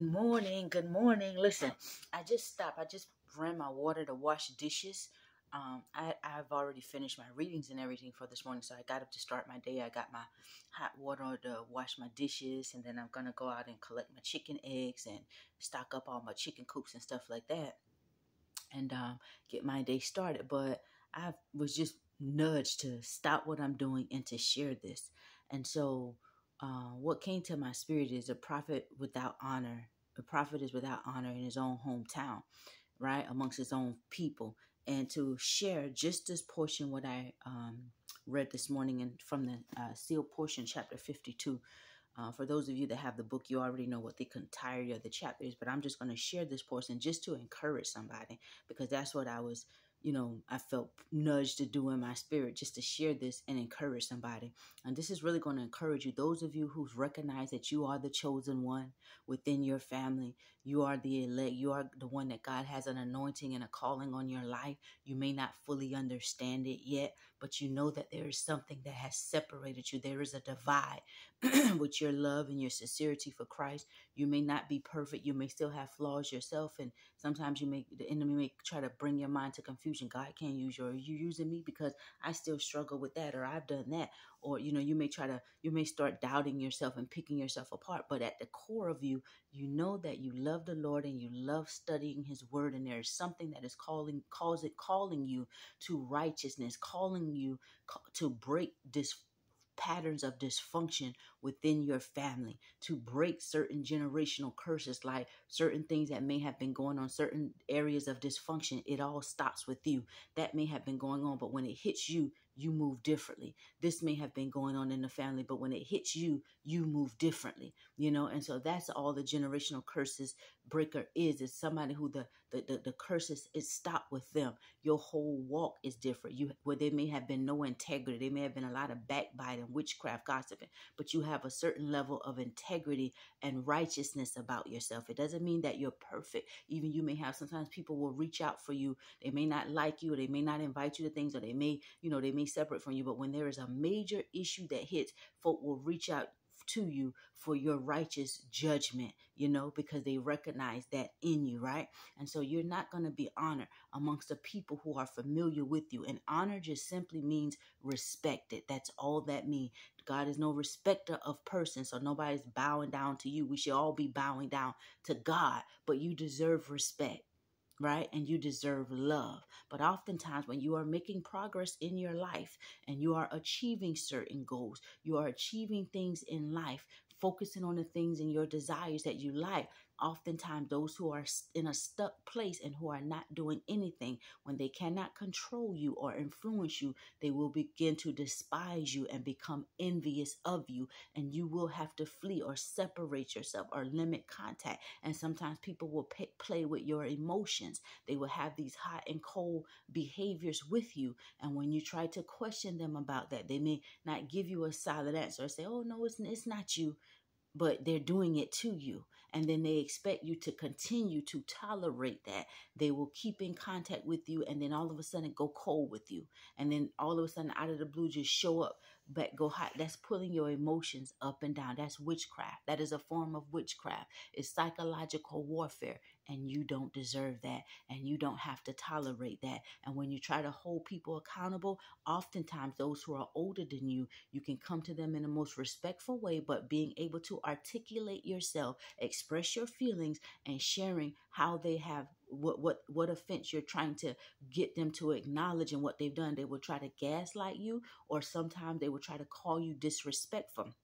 Morning, good morning. Listen, I just stopped. I just ran my water to wash dishes. Um, I, I've already finished my readings and everything for this morning, so I got up to start my day. I got my hot water to wash my dishes, and then I'm gonna go out and collect my chicken eggs and stock up all my chicken coops and stuff like that, and um, get my day started. But I was just nudged to stop what I'm doing and to share this, and so uh, what came to my spirit is a prophet without honor. A prophet is without honor in his own hometown, right? Amongst his own people. And to share just this portion, what I um, read this morning and from the uh, sealed portion, chapter 52. Uh, for those of you that have the book, you already know what the entirety of the chapter is, but I'm just going to share this portion just to encourage somebody because that's what I was you know, I felt nudged to do in my spirit just to share this and encourage somebody. And this is really going to encourage you. Those of you who've recognized that you are the chosen one within your family, you are the elect, you are the one that God has an anointing and a calling on your life. You may not fully understand it yet, but you know that there is something that has separated you. There is a divide with your love and your sincerity for Christ. You may not be perfect. You may still have flaws yourself. And sometimes you may, the enemy may try to bring your mind to confusion. God can't use you. Are you using me because I still struggle with that or I've done that? Or, you know, you may try to, you may start doubting yourself and picking yourself apart. But at the core of you, you know that you love the Lord and you love studying his word. And there is something that is calling, calls it, calling you to righteousness, calling you to break this patterns of dysfunction within your family to break certain generational curses like certain things that may have been going on certain areas of dysfunction it all stops with you that may have been going on but when it hits you you move differently. This may have been going on in the family, but when it hits you, you move differently, you know? And so that's all the generational curses breaker is, is somebody who the, the, the, the curses is stopped with them. Your whole walk is different. You, where there may have been no integrity, there may have been a lot of backbiting, witchcraft, gossiping, but you have a certain level of integrity and righteousness about yourself. It doesn't mean that you're perfect. Even you may have, sometimes people will reach out for you. They may not like you, or they may not invite you to things, or they may, you know, they may separate from you. But when there is a major issue that hits, folk will reach out to you for your righteous judgment, you know, because they recognize that in you, right? And so you're not going to be honored amongst the people who are familiar with you. And honor just simply means respected. That's all that means. God is no respecter of persons, so nobody's bowing down to you. We should all be bowing down to God, but you deserve respect right? And you deserve love. But oftentimes, when you are making progress in your life and you are achieving certain goals, you are achieving things in life, focusing on the things and your desires that you like, oftentimes those who are in a stuck place and who are not doing anything when they cannot control you or influence you they will begin to despise you and become envious of you and you will have to flee or separate yourself or limit contact. And sometimes people will pay, play with your emotions. They will have these hot and cold behaviors with you and when you try to question them about that they may not give you a solid answer or say oh no it's, it's not you but they're doing it to you. And then they expect you to continue to tolerate that. They will keep in contact with you and then all of a sudden go cold with you. And then all of a sudden, out of the blue, just show up but go hot. That's pulling your emotions up and down. That's witchcraft. That is a form of witchcraft. It's psychological warfare, and you don't deserve that, and you don't have to tolerate that. And when you try to hold people accountable, oftentimes those who are older than you, you can come to them in the most respectful way, but being able to articulate yourself, express your feelings, and sharing how they have what what what offense you're trying to get them to acknowledge and what they've done they will try to gaslight you or sometimes they will try to call you disrespectful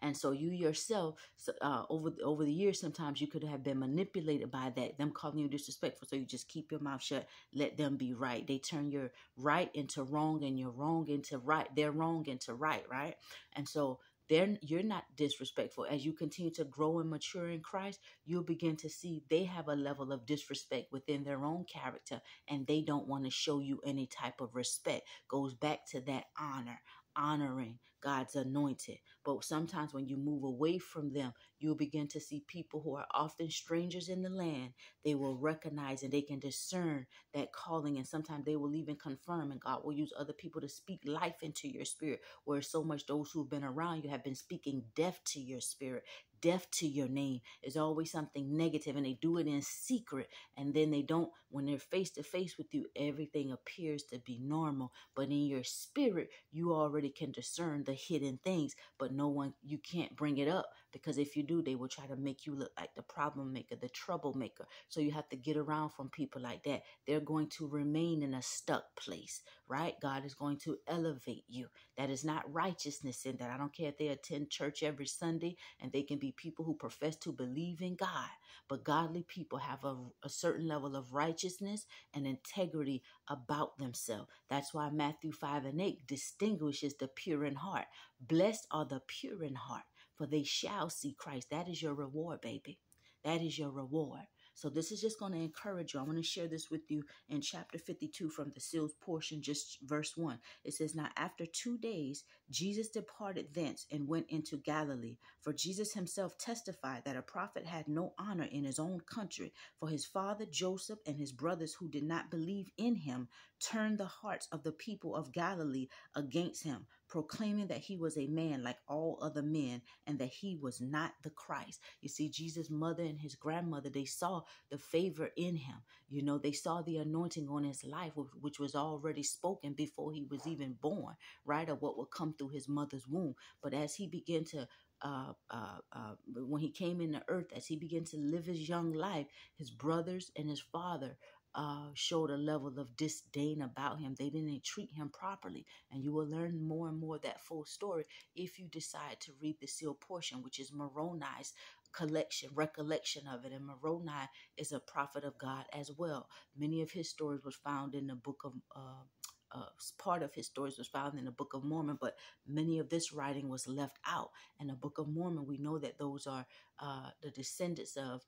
and so you yourself uh, over over the years sometimes you could have been manipulated by that them calling you disrespectful. So you just keep your mouth shut let them be right. They turn your right into wrong and your wrong into right they're wrong into right right? And so they're you're not disrespectful. As you continue to grow and mature in christ you'll begin to see they have a level of disrespect within their own character and they don't want to show you any type of respect. Goes back to that honor honoring God's anointed. But sometimes when you move away from them, you'll begin to see people who are often strangers in the land. They will recognize and they can discern that calling, and sometimes they will even confirm. And God will use other people to speak life into your spirit. Where so much those who've been around you have been speaking death to your spirit, death to your name. It's always something negative, and they do it in secret. And then they don't, when they're face to face with you, everything appears to be normal. But in your spirit, you already can discern the hidden things, but no one, you can't bring it up because if you do, they will try to make you look like the problem maker, the troublemaker. So you have to get around from people like that. They're going to remain in a stuck place, right? God is going to elevate you. That is not righteousness in that. I don't care if they attend church every Sunday and they can be people who profess to believe in God, but godly people have a, a certain level of righteousness and integrity about themselves. That's why Matthew 5 and 8 distinguishes the pure in heart. Blessed are the pure in heart for they shall see Christ. That is your reward, baby. That is your reward. So this is just going to encourage you. I want to share this with you in chapter 52 from the seals portion, just verse 1. It says, Now after two days, Jesus departed thence and went into Galilee. For Jesus himself testified that a prophet had no honor in his own country. For his father Joseph and his brothers who did not believe in him turned the hearts of the people of Galilee against him proclaiming that he was a man like all other men and that he was not the Christ. You see, Jesus' mother and his grandmother, they saw the favor in him. You know, they saw the anointing on his life, which was already spoken before he was even born, right? Of what would come through his mother's womb. But as he began to uh, uh, uh, when he came into earth, as he began to live his young life, his brothers and his father uh, showed a level of disdain about him. They didn't treat him properly. And you will learn more and more that full story if you decide to read the sealed portion, which is Moroni's collection, recollection of it. And Moroni is a prophet of God as well. Many of his stories was found in the book of uh, uh, part of his stories was found in the Book of Mormon, but many of this writing was left out. In the Book of Mormon, we know that those are uh, the descendants of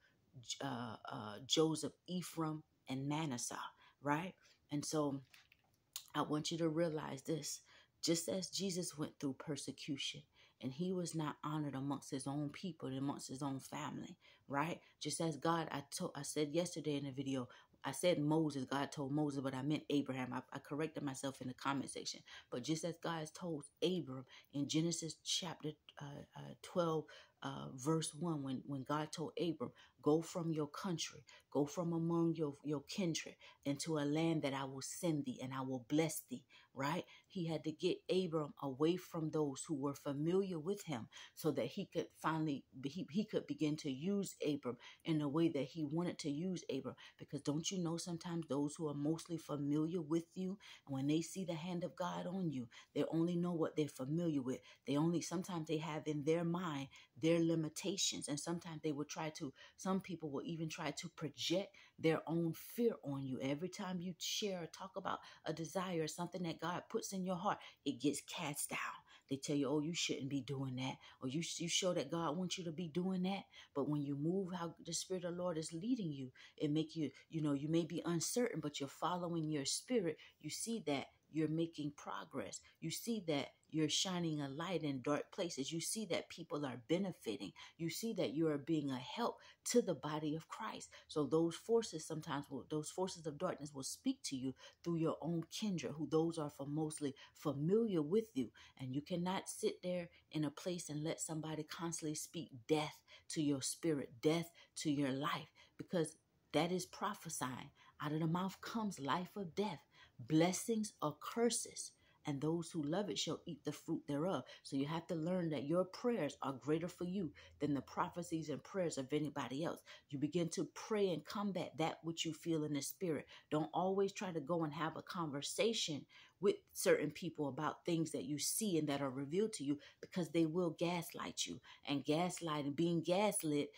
uh, uh Joseph, Ephraim, and Manasseh, right? And so I want you to realize this just as Jesus went through persecution and he was not honored amongst his own people and amongst his own family, right? Just as God, I told, I said yesterday in the video, I said Moses, God told Moses, but I meant Abraham. I, I, corrected myself in the comment section. But just as God has told Abram in Genesis chapter uh, uh, 12, uh, verse 1, when, when God told Abram, Go from your country, go from among your, your kindred into a land that I will send thee and I will bless thee, right? He had to get Abram away from those who were familiar with him so that he could finally, he, he could begin to use Abram in the way that he wanted to use Abram. Because don't you know sometimes those who are mostly familiar with you, when they see the hand of God on you, they only know what they're familiar with. They only, sometimes they have in their mind their limitations. And sometimes they will try to, some people will even try to project their own fear on you. Every time you share or talk about a desire, or something that God puts in your heart, it gets cast down. They tell you, oh, you shouldn't be doing that. Or you, you show that God wants you to be doing that. But when you move how the Spirit of the Lord is leading you, it make you, you know, you may be uncertain, but you're following your spirit. You see that you're making progress. You see that you're shining a light in dark places. You see that people are benefiting. You see that you are being a help to the body of Christ. So those forces sometimes will, those forces of darkness will speak to you through your own kindred, who those are for mostly familiar with you. And you cannot sit there in a place and let somebody constantly speak death to your spirit, death to your life, because that is prophesying. Out of the mouth comes life or death blessings or curses, and those who love it shall eat the fruit thereof. So you have to learn that your prayers are greater for you than the prophecies and prayers of anybody else. You begin to pray and combat that which you feel in the spirit. Don't always try to go and have a conversation with certain people about things that you see and that are revealed to you because they will gaslight you. And gaslighting, being gaslit,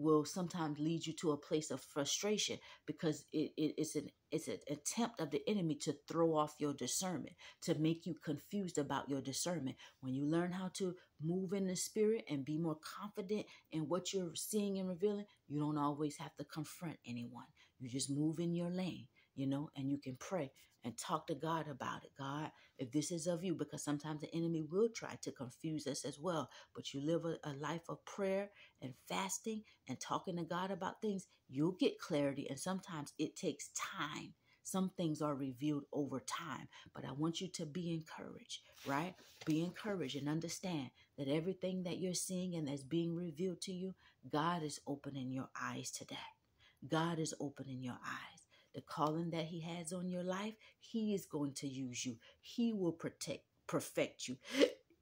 will sometimes lead you to a place of frustration because it, it, it's an it's an attempt of the enemy to throw off your discernment to make you confused about your discernment. When you learn how to move in the spirit and be more confident in what you're seeing and revealing you don't always have to confront anyone. You just move in your lane you know and you can pray and talk to God about it. God, if this is of you, because sometimes the enemy will try to confuse us as well. But you live a, a, life of prayer and fasting and talking to God about things, you'll get clarity. And sometimes it takes time. Some things are revealed over time, but I want you to be encouraged, right? Be encouraged and understand that everything that you're seeing and that's being revealed to you, God is opening your eyes to that. God is opening your eyes. The calling that He has on your life, He is going to use you. He will protect, perfect you.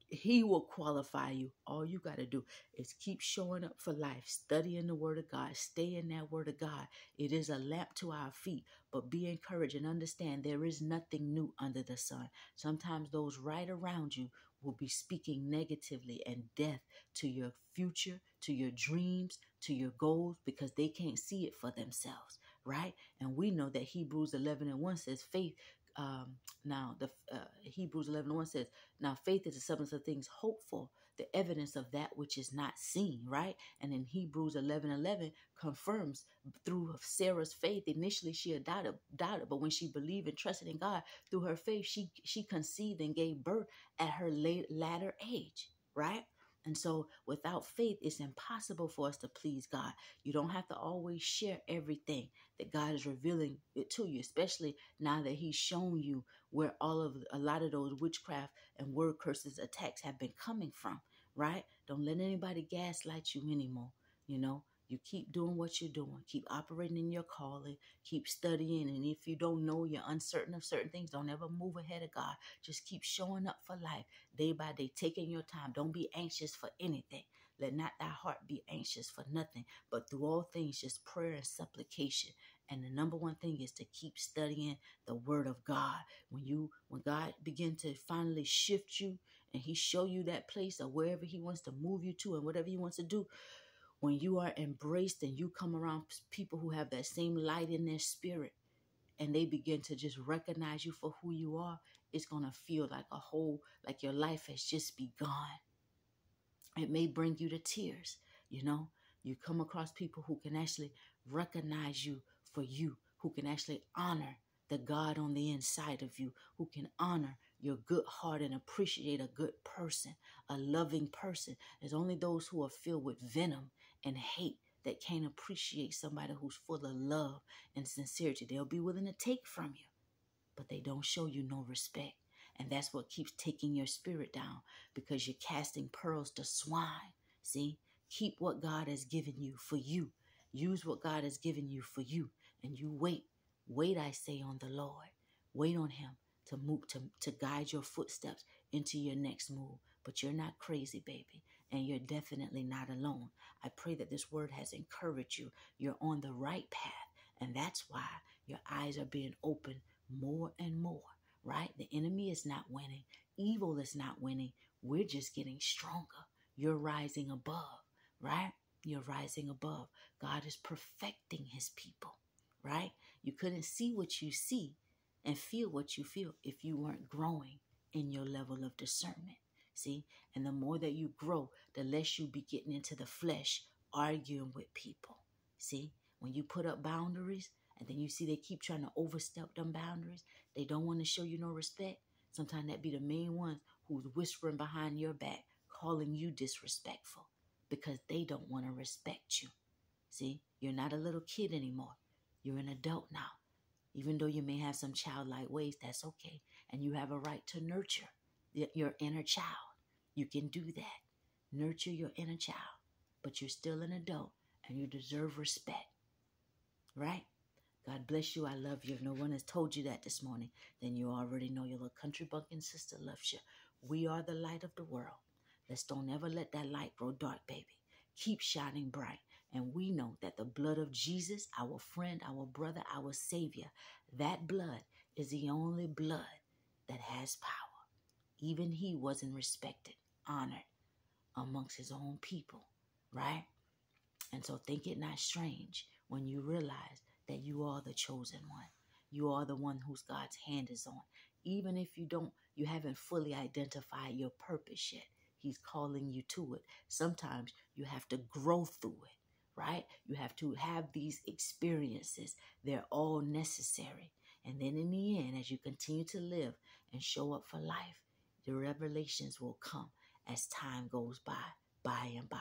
He will qualify you. All you got to do is keep showing up for life, studying the Word of God, stay in that Word of God. It is a lamp to our feet, but be encouraged and understand there is nothing new under the sun. Sometimes those right around you will be speaking negatively and death to your future, to your dreams, to your goals because they can't see it for themselves, right? And we know that Hebrews 11 and 1 says faith um, now the uh, Hebrews 11 and 1 says, Now faith is the substance of things hoped for, the evidence of that which is not seen, right? And in Hebrews 11 11 confirms through Sarah's faith, initially she had doubted, doubted, but when she believed and trusted in God through her faith, she, she conceived and gave birth at her late, latter age, right? And so without faith, it's impossible for us to please God. You don't have to always share everything that God is revealing it to you, especially now that He's shown you where all of a lot of those witchcraft and word curses attacks have been coming from, right? Don't let anybody gaslight you anymore. You know, you keep doing what you're doing, keep operating in your calling, keep studying. And if you don't know, you're uncertain of certain things, don't ever move ahead of God. Just keep showing up for life day by day, taking your time. Don't be anxious for anything. Let not thy heart be anxious for nothing, but through all things, just prayer and supplication. And the number one thing is to keep studying the word of God. When you, when God begin to finally shift you and he show you that place or wherever he wants to move you to and whatever he wants to do, when you are embraced and you come around people who have that same light in their spirit and they begin to just recognize you for who you are, it's going to feel like a whole, like your life has just begun. It may bring you to tears, you know. You come across people who can actually recognize you for you, who can actually honor the God on the inside of you, who can honor your good heart and appreciate a good person, a loving person. There's only those who are filled with venom and hate that can't appreciate somebody who's full of love and sincerity. They'll be willing to take from you, but they don't show you no respect. And that's what keeps taking your spirit down because you're casting pearls to swine. See, keep what God has given you for you. Use what God has given you for you. And you wait. Wait, I say, on the Lord. Wait on Him to move to, to guide your footsteps into your next move. But you're not crazy, baby and you're definitely not alone. I pray that this word has encouraged you. You're on the right path, and that's why your eyes are being opened more and more, right? The enemy is not winning, evil is not winning. We're just getting stronger. You're rising above, right? You're rising above. God is perfecting his people, right? You couldn't see what you see and feel what you feel if you weren't growing in your level of discernment. See? And the more that you grow, the less you be getting into the flesh, arguing with people. See? When you put up boundaries and then you see they keep trying to overstep them boundaries, they don't want to show you no respect. Sometimes that be the main ones who's whispering behind your back, calling you disrespectful because they don't want to respect you. See, you're not a little kid anymore. You're an adult now. Even though you may have some childlike ways, that's okay. And you have a right to nurture your inner child. You can do that. Nurture your inner child, but you're still an adult and you deserve respect. Right? God bless you. I love you. If no one has told you that this morning, then you already know your little country bumpkin sister loves you. We are the light of the world. Let's don't ever let that light grow dark, baby. Keep shining bright. And we know that the blood of Jesus, our friend, our brother, our Savior, that blood is the only blood that has power. Even he wasn't respected honored amongst his own people, right? And so think it not strange when you realize that you are the chosen one. You are the one whose God's hand is on. Even if you don't, you haven't fully identified your purpose yet. He's calling you to it. Sometimes you have to grow through it, right? You have to have these experiences. They're all necessary. And then in the end, as you continue to live and show up for life, the revelations will come as time goes by, by and by.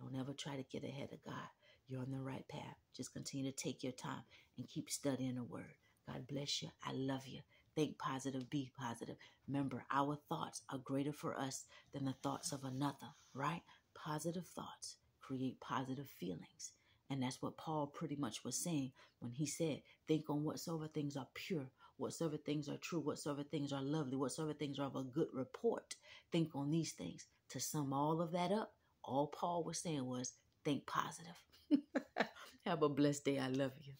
Don't ever try to get ahead of God. You're on the right path. Just continue to take your time and keep studying the word. God bless you. I love you. Think positive, be positive. Remember, our thoughts are greater for us than the thoughts of another, right? Positive thoughts create positive feelings. And that's what Paul pretty much was saying when he said, Think on whatsoever things are pure, whatsoever things are true, whatsoever things are lovely, whatsoever things are of a good report. Think on these things. To sum all of that up, all Paul was saying was, Think positive. Have a blessed day. I love you.